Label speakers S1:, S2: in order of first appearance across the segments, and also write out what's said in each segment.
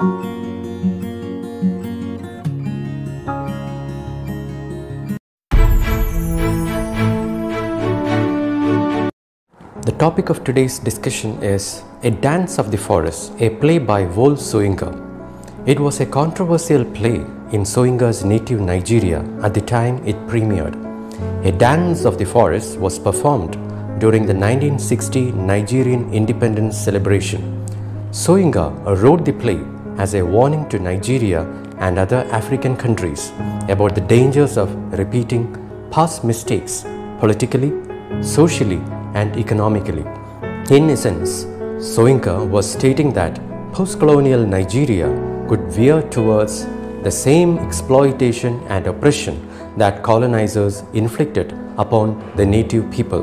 S1: The topic of today's discussion is A Dance of the Forest, a play by Wole Soyinka. It was a controversial play in Soyinka's native Nigeria at the time it premiered. A Dance of the Forest was performed during the 1960 Nigerian independence celebration. Soyinka wrote the play as a warning to Nigeria and other African countries about the dangers of repeating past mistakes politically, socially, and economically. In essence, Soyinka was stating that post colonial Nigeria could veer towards the same exploitation and oppression that colonizers inflicted upon the native people.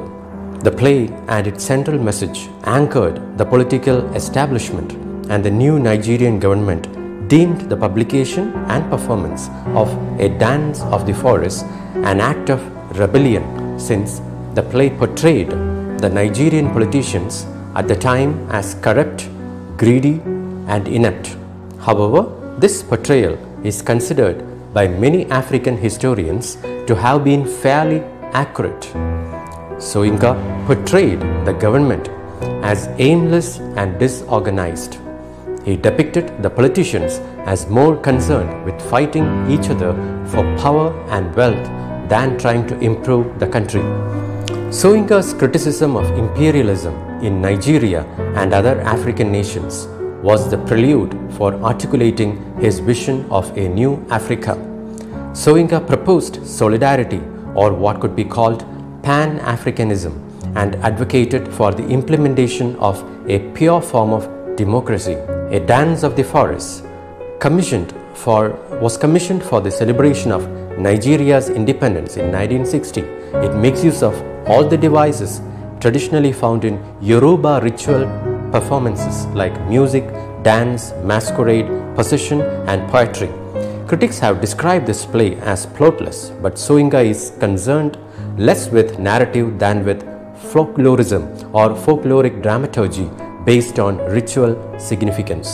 S1: The play and its central message anchored the political establishment, and the new Nigerian government deemed the publication and performance of A Dance of the Forest an act of rebellion since the play portrayed the Nigerian politicians at the time as corrupt, greedy, and inept. However, this portrayal is considered by many African historians to have been fairly accurate. Soyinka portrayed the government as aimless and disorganized. He depicted the politicians as more concerned with fighting each other for power and wealth than trying to improve the country. Soyinka's criticism of imperialism in Nigeria and other African nations was the prelude for articulating his vision of a new Africa. Soyinka proposed solidarity or what could be called Pan Africanism and advocated for the implementation of a pure form of democracy. A Dance of the Forest commissioned for, was commissioned for the celebration of Nigeria's independence in 1960. It makes use of all the devices traditionally found in Yoruba ritual performances like music, dance, masquerade, procession, and poetry. Critics have described this play as plotless, but Soyinka is concerned less with narrative than with folklorism or folkloric dramaturgy based on ritual significance.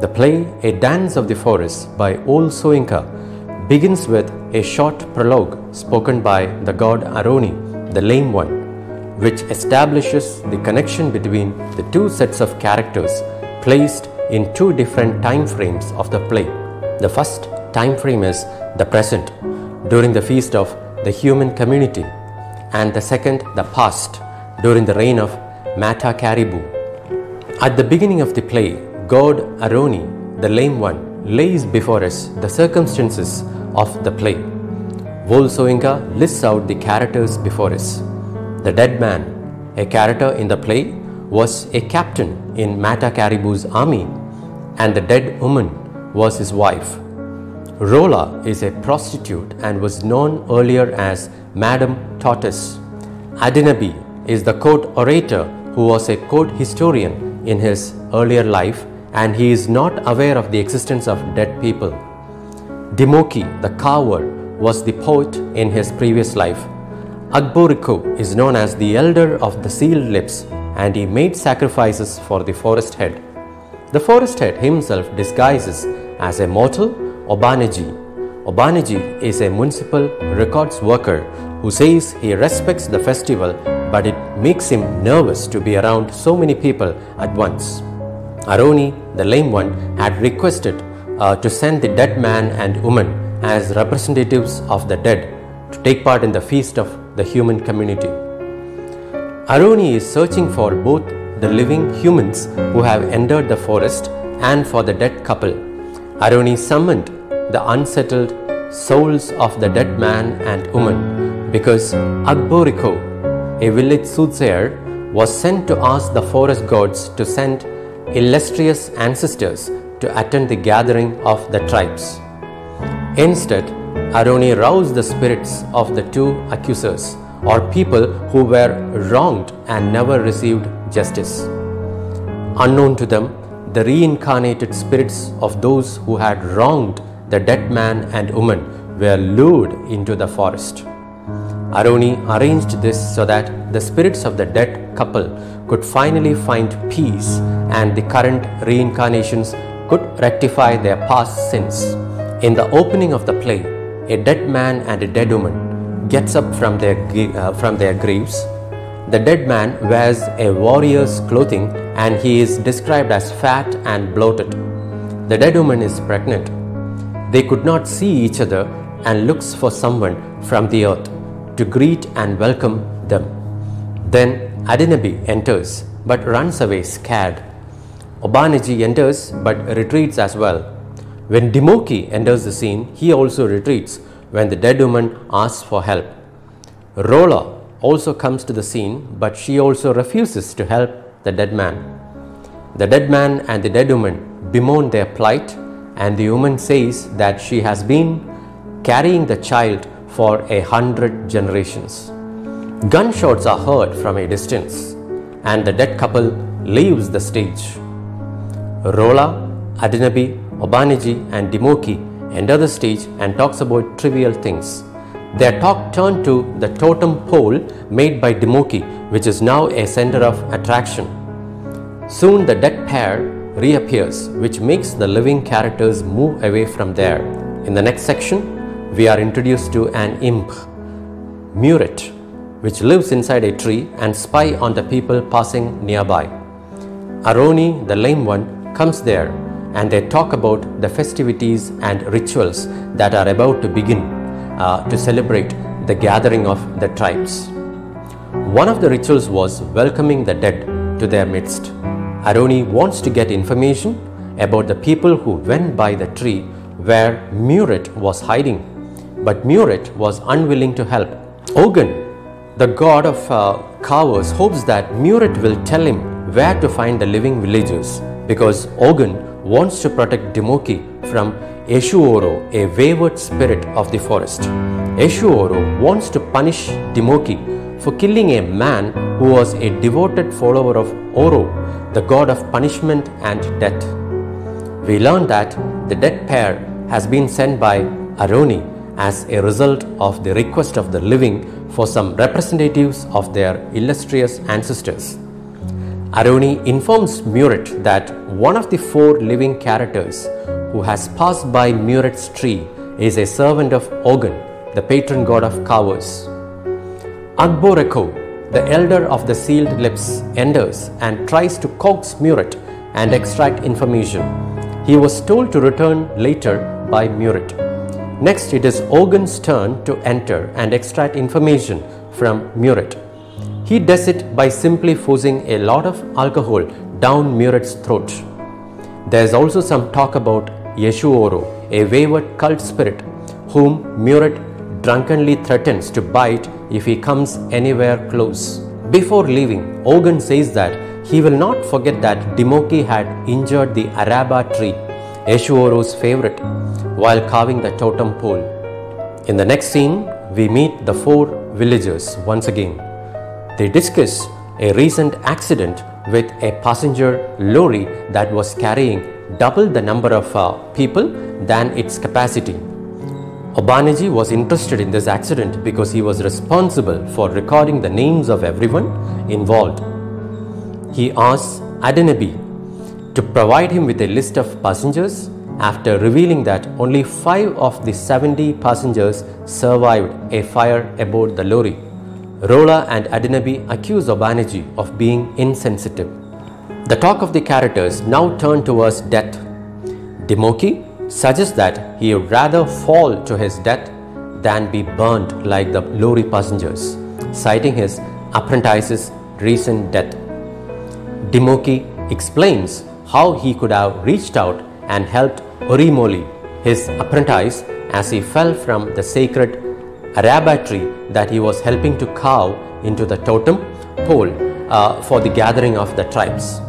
S1: The play A Dance of the Forest by Wole Soyinka begins with a short prologue spoken by the god Aroni, the lame one, which establishes the connection between the two sets of characters placed in two different time frames of the play. The first time frame is the present, during the feast of the human community, and the second, the past, during the reign of Mata Kharibu. At the beginning of the play, God Aroni, the lame one, lays before us the circumstances of the play. Wole Soyinka lists out the characters before us. The dead man, a character in the play, was a captain in Mata Kharibu's army, and the dead woman was his wife. Rola is a prostitute and was known earlier as Madame Tortoise. Adenebi is the court orator who was a court historian in his earlier life and he is not aware of the existence of dead people. Demoke, the coward, was the poet in his previous life. Agboreko is known as the elder of the sealed lips and he made sacrifices for the forest head. The forest head himself disguises as a mortal Obaneji. Obaneji is a municipal records worker who says he respects the festival but it makes him nervous to be around so many people at once. Aroni, the lame one, had requested uh, to send the dead man and woman as representatives of the dead to take part in the feast of the human community. Aroni is searching for both the living humans who have entered the forest and for the dead couple. Aroni summoned the unsettled souls of the dead man and woman because Agboreko, a village soothsayer, was sent to ask the forest gods to send illustrious ancestors to attend the gathering of the tribes. Instead, Aroni roused the spirits of the two accusers, or people who were wronged and never received justice. Unknown to them, the reincarnated spirits of those who had wronged the dead man and woman were lured into the forest. Aroni arranged this so that the spirits of the dead couple could finally find peace and the current reincarnations could rectify their past sins. In the opening of the play, a dead man and a dead woman gets up from their, uh, from their graves. The dead man wears a warrior's clothing and he is described as fat and bloated. The dead woman is pregnant. They could not see each other and looks for someone from the earth to greet and welcome them. Then Adenebi enters but runs away scared. Obaneji enters but retreats as well. When Demoke enters the scene, he also retreats when the dead woman asks for help. Rola also comes to the scene, but she also refuses to help the dead man. The dead man and the dead woman bemoan their plight, and the woman says that she has been carrying the child for a hundred generations. Gunshots are heard from a distance, and the dead couple leaves the stage. Rola, Adenebi, Obaneji, and Demoke enter the stage and talks about trivial things. Their talk turned to the totem pole made by Demoke, which is now a center of attraction. Soon the dead pair reappears, which makes the living characters move away from there. In the next section, we are introduced to an imp, Murete, which lives inside a tree and spy on the people passing nearby. Aroni, the lame one, comes there and they talk about the festivities and rituals that are about to begin uh, to celebrate the gathering of the tribes. One of the rituals was welcoming the dead to their midst. Aroni wants to get information about the people who went by the tree where Murete was hiding, but Murete was unwilling to help. Ogun, the god of uh, Cowers, hopes that Murete will tell him where to find the living villagers because Ogun wants to protect Demoke from Eshuoro, a wayward spirit of the forest. Eshuoro wants to punish Demoke for killing a man who was a devoted follower of Oro, the god of punishment and death. We learn that the dead pair has been sent by Aroni as a result of the request of the living for some representatives of their illustrious ancestors. Aroni informs Murete that one of the four living characters who has passed by Murete's tree is a servant of Ogun, the patron god of cowards. Agboreko, the elder of the sealed lips, enters and tries to coax Murete and extract information. He was told to return later by Murete. Next, it is Ogun's turn to enter and extract information from Murete. He does it by simply forcing a lot of alcohol down Murete's throat. There is also some talk about Eshuoro, a wayward cult spirit whom Murete drunkenly threatens to bite if he comes anywhere close. Before leaving, Ogun says that he will not forget that Demoke had injured the Araba tree, Eshuoro's favorite, while carving the totem pole. In the next scene, we meet the four villagers once again. They discuss a recent accident with a passenger lorry that was carrying double the number of uh, people than its capacity. Obaneji was interested in this accident because he was responsible for recording the names of everyone involved. He asks Adenebi to provide him with a list of passengers after revealing that only 5 of the 70 passengers survived a fire aboard the lorry. Rola and Adenebi accuse Obaneji of being insensitive. The talk of the characters now turn towards death. Demoke suggests that he would rather fall to his death than be burnt like the lorry passengers, citing his apprentice's recent death. Demoke explains how he could have reached out and helped Oremole, his apprentice, as he fell from the sacred araba tree that he was helping to carve into the totem pole uh, for the gathering of the tribes.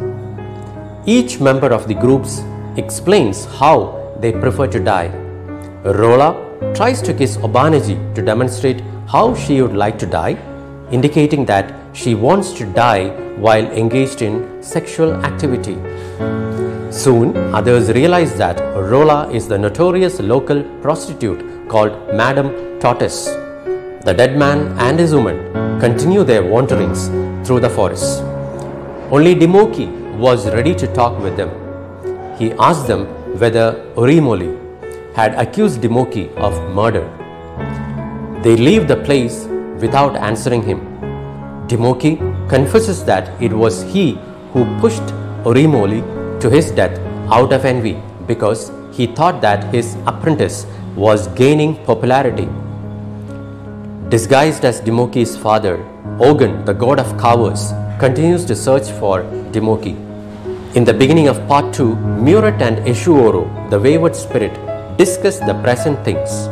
S1: Each member of the groups explains how they prefer to die. Rola tries to kiss Obaneji to demonstrate how she would like to die, indicating that she wants to die while engaged in sexual activity. Soon, others realize that Rola is the notorious local prostitute called Madame Tortoise. The dead man and his woman continue their wanderings through the forest. Only Demoke was ready to talk with them. he asked them whether Oremole had accused Demoke of murder. They leave the place without answering him. Demoke confesses that it was he who pushed Oremole to his death out of envy because he thought that his apprentice was gaining popularity. Disguised as Demoke's father, Ogun, the god of cowards, continues to search for Demoke. In the beginning of part 2, Murete and Eshuoro, the wayward spirit, discuss the present things.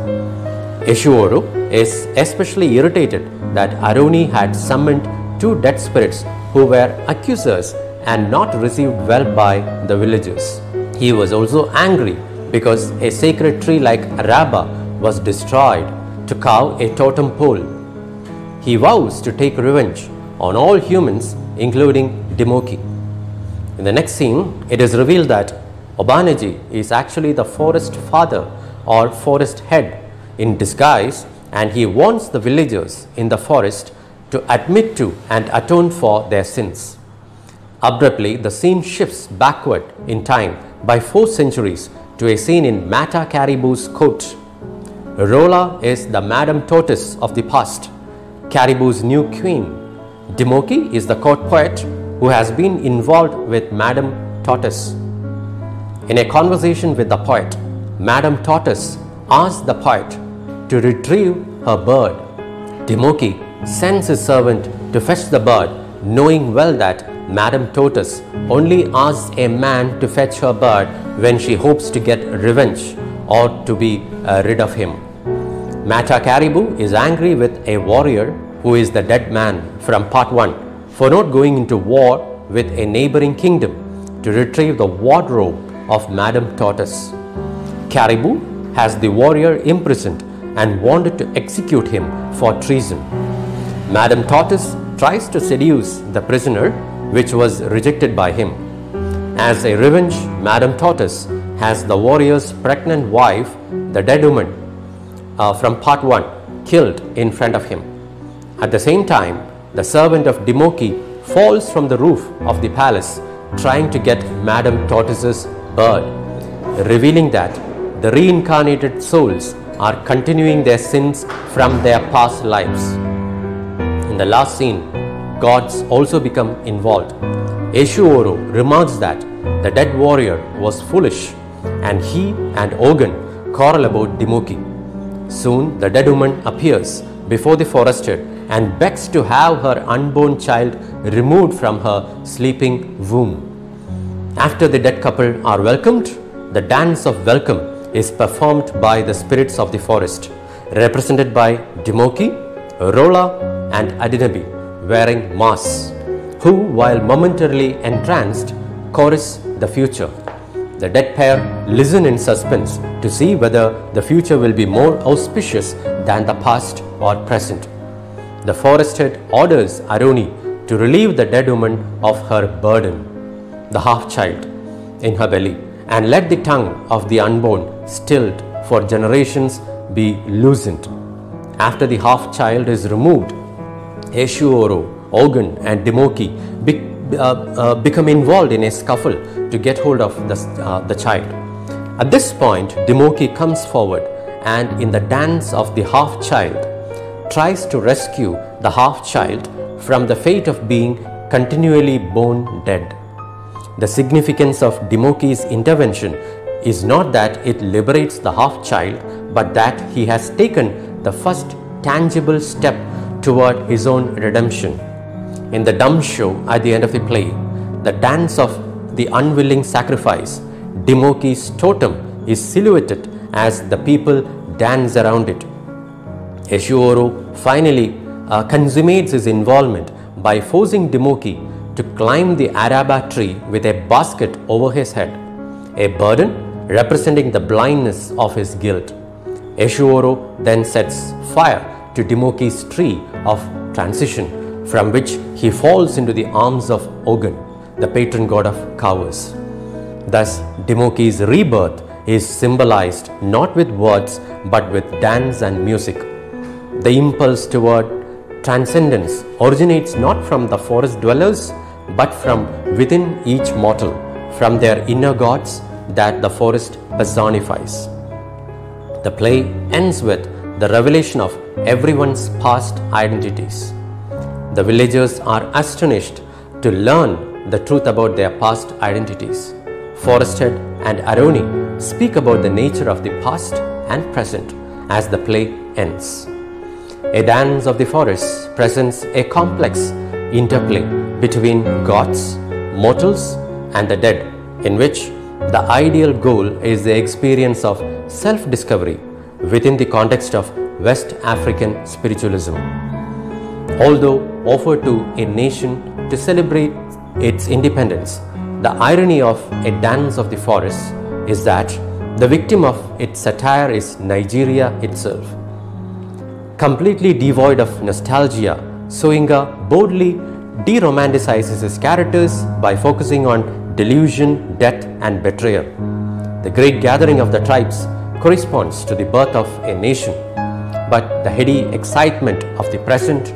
S1: Eshuoro is especially irritated that Aroni had summoned two dead spirits who were accusers and not received well by the villagers. He was also angry because a sacred tree like Araba was destroyed to carve a totem pole. He vows to take revenge on all humans, including Demoke. In the next scene, it is revealed that Obaneji is actually the forest father or forest head in disguise and he wants the villagers in the forest to admit to and atone for their sins. Abruptly, the scene shifts backward in time by four centuries to a scene in Mata Kharibu's court. Rola is the Madam Tortoise of the past, Kharibu's new queen. Demoke is the court poet who has been involved with Madam Tortoise. In a conversation with the poet, Madam Tortoise asks the poet to retrieve her bird. Demoke sends his servant to fetch the bird, knowing well that Madame Tortoise only asks a man to fetch her bird when she hopes to get revenge or to be uh, rid of him. Mata Kharibu is angry with a warrior who is the dead man from part 1 for not going into war with a neighboring kingdom to retrieve the wardrobe of Madame Tortoise. Kharibu has the warrior imprisoned and wanted to execute him for treason. Madame Tortoise tries to seduce the prisoner, which was rejected by him. As a revenge, Madame Tortoise has the warrior's pregnant wife, the dead woman uh, from part 1, killed in front of him. At the same time, the servant of Demoke falls from the roof of the palace trying to get Madame Tortoise's bird, revealing that the reincarnated souls are continuing their sins from their past lives. In the last scene, gods also become involved. Eshuoro remarks that the dead warrior was foolish and he and Ogun quarrel about Demoke. Soon the dead woman appears before the forester and begs to have her unborn child removed from her sleeping womb. After the dead couple are welcomed, the dance of welcome is performed by the spirits of the forest, represented by Demoke, Rola, and Adenebi, wearing masks, who, while momentarily entranced, chorus the future. The dead pair listen in suspense to see whether the future will be more auspicious than the past or present. The forest head orders Aroni to relieve the dead woman of her burden, the half child, in her belly, and let the tongue of the unborn, stilled for generations, be loosened. After the half child is removed, Eshuoro, Ogun, and Demoke be, uh, uh, become involved in a scuffle to get hold of the, uh, the child. At this point, Demoke comes forward and, in the dance of the half child, tries to rescue the half child from the fate of being continually born dead. The significance of Demoke's intervention is not that it liberates the half child, but that he has taken the first tangible step toward his own redemption. In the dumb show at the end of the play, the dance of the unwilling sacrifice, Demoke's totem is silhouetted as the people dance around it. Eshuoro finally uh, consummates his involvement by forcing Demoke to climb the Araba tree with a basket over his head, a burden representing the blindness of his guilt. Eshuoro then sets fire to Demoke's tree of transition, from which he falls into the arms of Ogun, the patron god of cowards. Thus, Demoke's rebirth is symbolized not with words but with dance and music. The impulse toward transcendence originates not from the forest dwellers but from within each mortal, from their inner gods that the forest personifies. The play ends with the revelation of everyone's past identities. The villagers are astonished to learn the truth about their past identities. Foresthead and Aroni speak about the nature of the past and present as the play ends. A Dance of the Forest presents a complex interplay between gods, mortals, and the dead, in which the ideal goal is the experience of self discovery within the context of West African spiritualism. Although offered to a nation to celebrate its independence, the irony of A Dance of the Forest is that the victim of its satire is Nigeria itself. Completely devoid of nostalgia, Soyinka boldly de-romanticizes his characters by focusing on delusion, death and betrayal. The great gathering of the tribes corresponds to the birth of a nation, but the heady excitement of the present,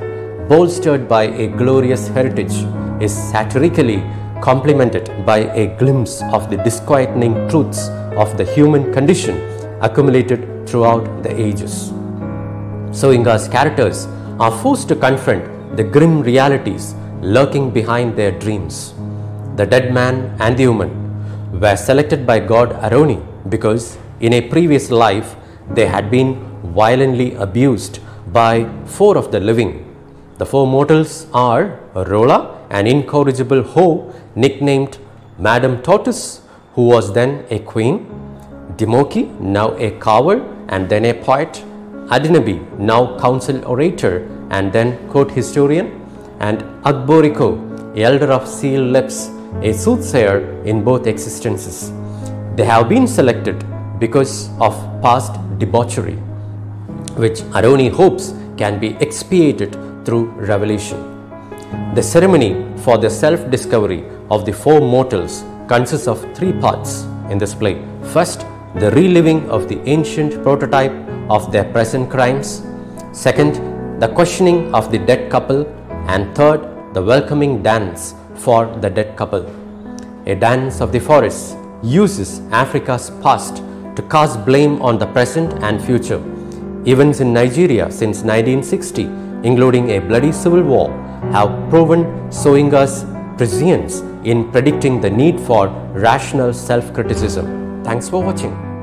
S1: bolstered by a glorious heritage, is satirically complemented by a glimpse of the disquieting truths of the human condition accumulated throughout the ages. Soyinka's characters are forced to confront the grim realities lurking behind their dreams. The dead man and the woman were selected by god Aroni because in a previous life they had been violently abused by four of the living. The four mortals are Rola, an incorrigible Ho nicknamed Madame Tortoise, who was then a queen, Demoke, now a coward and then a poet, Adenebi, now council orator and then court historian, and Agboreko, elder of seal lips, a soothsayer in both existences. They have been selected because of past debauchery, which Aroni hopes can be expiated through revelation. The ceremony for the self discovery of the four mortals consists of three parts in this play. First, the reliving of the ancient prototype of their present crimes. Second, the questioning of the dead couple. And third, the welcoming dance for the dead couple. A dance of the forest uses Africa's past to cast blame on the present and future. Events in Nigeria since 1960, including a bloody civil war, have proven Soyinka's prescience in predicting the need for rational self criticism. Thanks for watching.